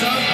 son.